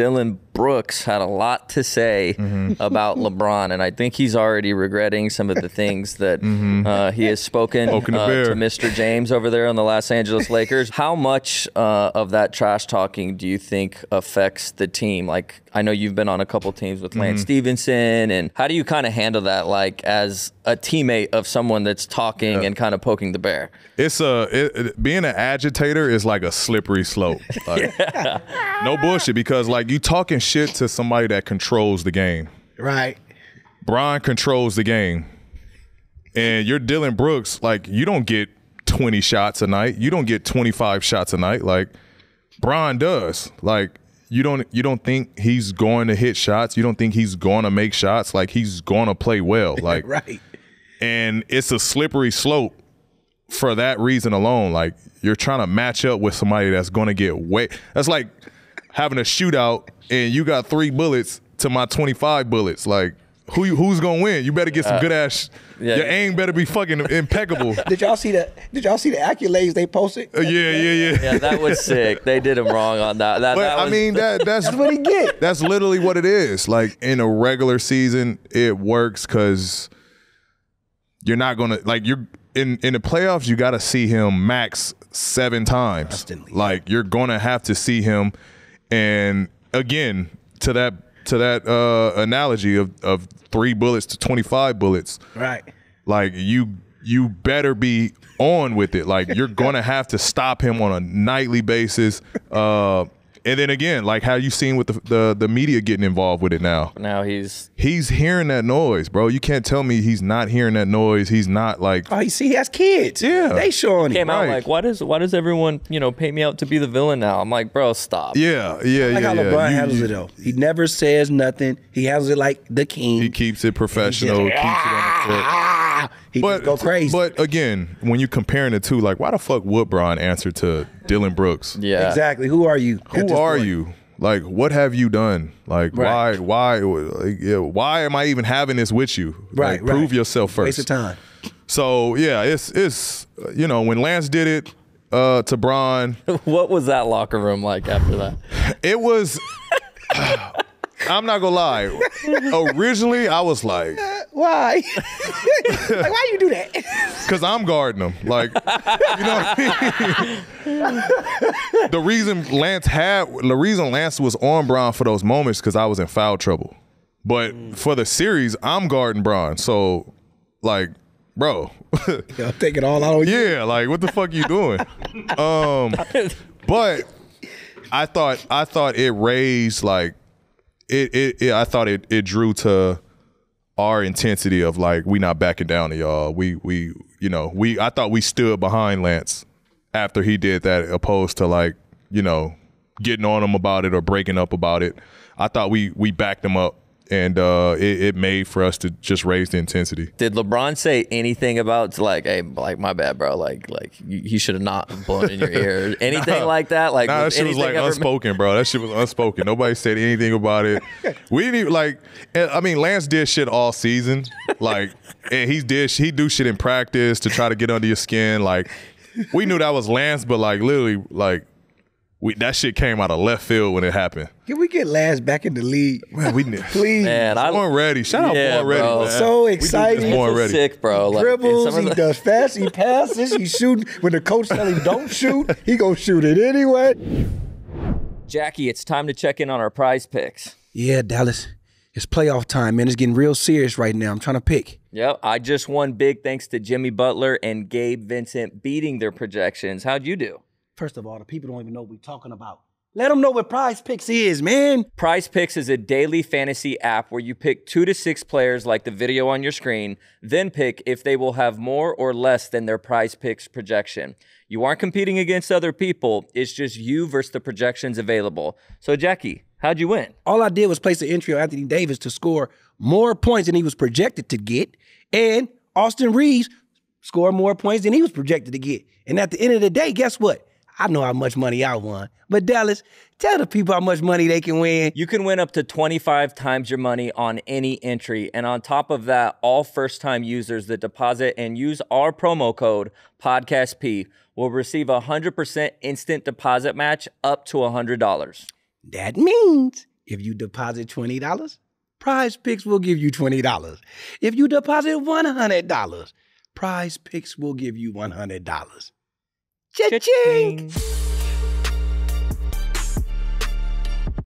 Dillon Brooks had a lot to say Mm-hmm. about LeBron, and I think he's already regretting some of the things that uh, he has spoken uh, to Mr. James over there on the Los Angeles Lakers. How much uh, of that trash talking do you think affects the team? Like, I know you've been on a couple teams with Mm-hmm. Lance Stephenson, and how do you kind of handle that, like as a teammate of someone that's talking and kind of poking the bear? it's a it, it- being an agitator is like a slippery slope. Like, No bullshit, because like you talking shit to somebody that controls the game. Right. Brian controls the game, and you're Dillon Brooks. Like you don't get 20 shots a night. You don't get 25 shots a night. Like Brian does. Like you don't you don't think he's going to hit shots. You don't think he's going to make shots. Like he's going to play well. Like Right. and it's a slippery slope for that reason alone. Like you're trying to match up with somebody that's going to get way. That's like having a shootout and you got three bullets to my 25 bullets. Like who you- who's going to win? You better get some good ass. yeah. Your aim better be fucking impeccable. uh, Did y'all see the Did y'all see the accolades they posted? yeah, yeah, yeah. Yeah, that was sick. They did him wrong on that. That, But that I mean that that's That's what he get. That's literally what it is. Like in a regular season, it works because you're not gonna like you're in in the playoffs. You got to see him max seven times. Constantly. Like you're gonna have to see him. And again, to that to that uh, analogy of of three bullets to twenty five bullets. Right. Like you you better be on with it. Like you're gonna have to stop him on a nightly basis. Uh and then again, like how you seen with the, the the media getting involved with it now. now he's He's hearing that noise, bro. You can't tell me he's not hearing that noise. He's not like Oh, you see, he has kids. Yeah. They showing came him. out Right. like, why does why does everyone you know pay me out to be the villain now? I'm like, bro, stop. Yeah, yeah, Like yeah. how yeah. LeBron You- handles you- it though. He never says nothing. He handles it like the king. He keeps it professional, keeps it on the court. He But just go crazy. But again, when you're comparing the two, like why the fuck would Brian answer to Dillon Brooks? Yeah. exactly. Who are you? who are point? you? Like, what have you done? Like, Right. why, why, like, yeah, why am I even having this with you? Right. Like, prove yourself first. Waste of time. So yeah, it's it's you know when Lance did it uh, to Bron, What was that locker room like after that? it was. I'm not gonna lie. Originally, I was like, Why? like, why you do that? Cause I'm guarding him. Like, you know what I mean? the reason Lance had the reason Lance was on Bron for those moments because I was in foul trouble. But for the series, I'm guarding Bron. So like, bro, Yo, take it all out on you. yeah, like what the fuck you doing? Um but I thought I thought it raised like it it, it I thought it it drew to our intensity of like we not backing down to y'all. We we you know we I thought we stood behind Lance after he did that, opposed to like you know getting on him about it or breaking up about it. I thought we we backed him up, and uh, it, it made for us to just raise the intensity. Did LeBron say anything about like, hey, like my bad, bro? Like, like you- he should have not blown in your ear, anything like that? Like, Nah, that was shit was like unspoken, bro. That shit was unspoken. Nobody said anything about it. We didn't even like. I mean, Lance did shit all season. Like, and he did. He do shit in practice to try to get under your skin. Like, we knew that was Lance, but like literally, like we that shit came out of left field when it happened. Can we get Lance back in the league? Man, we knew. Please. Man, I Born ready. Shout out Yeah, Born ready. man. So We excited. Born ready. sick, bro. Like, Dribbles, some he does fast, he passes, he shooting. When the coach tell him don't shoot, he gonna shoot it anyway. Jackie, it's time to check in on our prize picks. Yeah, Dallas. It's playoff time, man. It's getting real serious right now. I'm trying to pick. Yep, I just won big thanks to Jimmy Butler and Gabe Vincent beating their projections. How'd you do? First of all, the people don't even know what we're talking about. Let them know what prize picks is, man. Prize Picks is a daily fantasy app where you pick two to six players like the video on your screen, then pick if they will have more or less than their Prize Picks projection. You aren't competing against other people, it's just you versus the projections available. So, Jackie, how'd you win? All I did was place the entry on Anthony Davis to score more points than he was projected to get, and Austin Reaves scored more points than he was projected to get. And at the end of the day, guess what? I know how much money I won. But Dallas, tell the people how much money they can win. You can win up to 25 times your money on any entry. And on top of that, all first time users that deposit and use our promo code PodcastP will receive a 100% instant deposit match up to $100. That means If you deposit $20, Prize Picks will give you $20. If you deposit $100, Prize Picks will give you $100. Cha-ching!